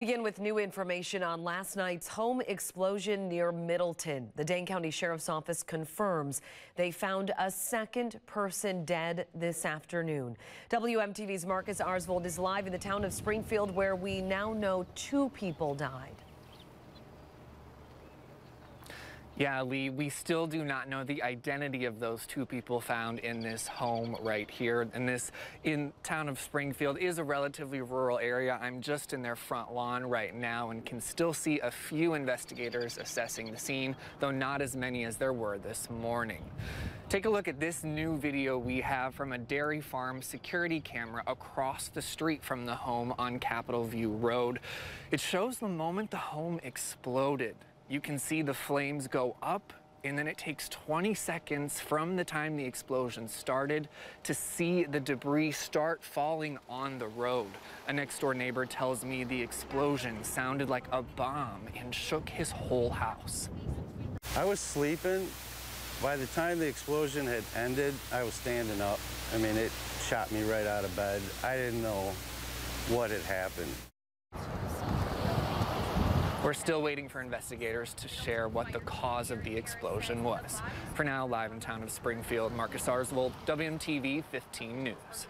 Begin with new information on last night's home explosion near Middleton. The Dane County Sheriff's Office confirms they found a second person dead this afternoon. WMTV's Marcus Aarsvold is live in the town of Springfield where we now know two people died. Yeah, Lee, we still do not know the identity of those two people found in this home right here. And this in town of Springfield is a relatively rural area. I'm just in their front lawn right now and can still see a few investigators assessing the scene, though not as many as there were this morning. Take a look at this new video we have from a dairy farm security camera across the street from the home on Capitol View Road. It shows the moment the home exploded. You can see the flames go up and then it takes 20 seconds from the time the explosion started to see the debris start falling on the road. A next door neighbor tells me the explosion sounded like a bomb and shook his whole house. I was sleeping. By the time the explosion had ended, I was standing up. I mean, it shot me right out of bed. I didn't know what had happened. We're still waiting for investigators to share what the cause of the explosion was. For now, live in town of Springfield, Marcus Aarsvold, WMTV 15 News.